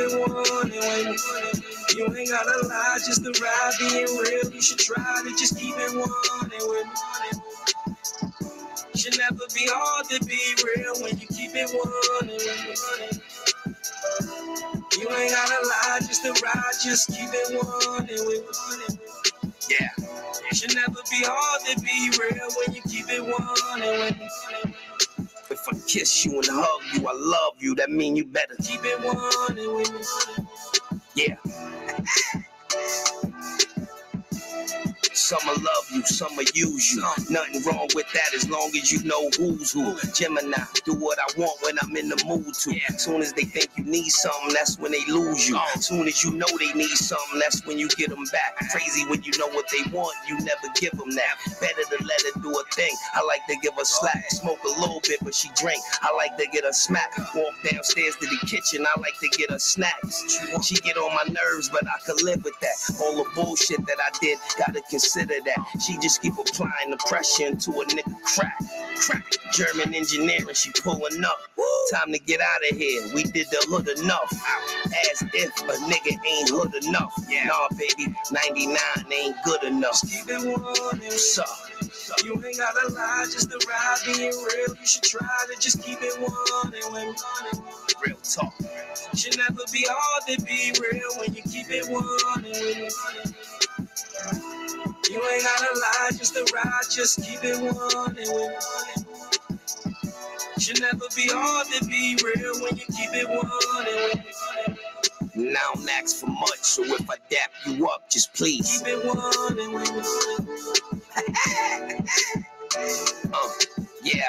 it one and with me. You ain't gotta lie, just to ride being real. You should try to just keep it one and with me. Should never be hard to be real when you keep it one and with me. You ain't gotta lie, just to ride, just keep it one and with me. Yeah. It should never be hard to be real when you keep it one and with me. Kiss you and hug you, I love you, that mean you better keep it one with me. Yeah. Some will love you, some will use you. Nothing wrong with that as long as you know who's who. Gemini, do what I want when I'm in the mood to. Soon as they think you need something, that's when they lose you. Soon as you know they need something, that's when you get them back. Crazy when you know what they want, you never give them that. Better to let her do a thing. I like to give her slack, smoke a little bit, but she drink. I like to get her smack. Walk downstairs to the kitchen, I like to get her snacks. She get on my nerves, but I could live with that. All the bullshit that I did, gotta consider that. She just keep applying the pressure into a nigga crack. Crack. German engineering, she pulling up. Time to get out of here. We did the hood enough. As if a nigga ain't hood enough. Nah, baby, 99 ain't good enough. Keep it one What's? You ain't gotta lie, just to ride being real. You should try to just keep it one and when real talk. Should never be hard to be real when you keep it one and when you ain't gotta lie, just to ride, just keep it one and when should never be hard to be real when you keep it one and when now I'm ask for much, so if I dap you up, just please. Keep it one and when uh, yeah.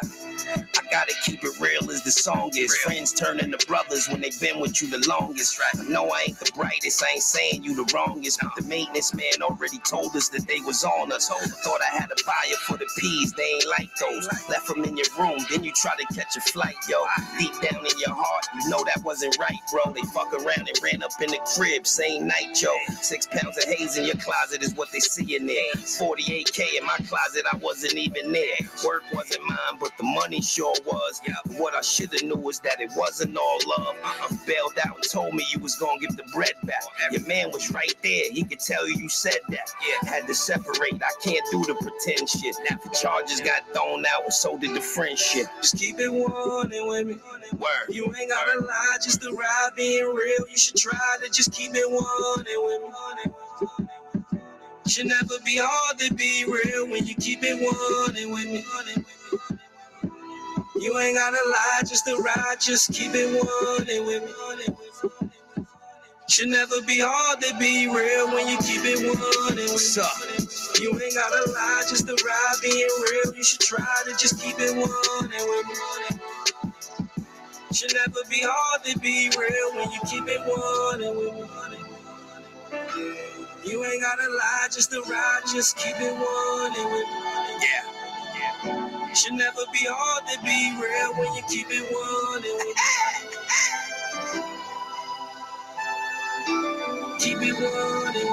Gotta keep it real as the song is. Friends turn into brothers when they've been with you the longest. I know I ain't the brightest, I ain't saying you the wrongest. But the maintenance man already told us that they was on us. Thought I had a buyer for the peas, they ain't like those. Left them in your room, then you try to catch a flight, yo. Deep down in your heart, you know that wasn't right, bro. They fuck around and ran up in the crib, same night, yo. Six pounds of haze in your closet is what they see in there. 48K in my closet, I wasn't even there. Work wasn't mine, but the money sure was. What I should have knew was that it wasn't all love. You bailed out and told me you was gonna give the bread back. Your man was right there. He could tell you you said that. Had to separate. I can't do the pretend shit. Now the charges got thrown out, and so did the friendship. Just keep it one and with me. Word. You ain't gotta lie, just to ride being real. You should try to just keep it one and with me. Should never be hard to be real when you keep it one and with me. You ain't gotta lie, just to ride, just keep it one and with me. Should never be hard to be real when you keep it one and with me. You ain't gotta lie, just to ride being real. You should try to just keep it one and with. Should never be hard to be real when you keep it one and with. You ain't gotta lie, just to ride, just keep it one and with. Yeah. Should never be hard to be real when you keep it one. Keep it one.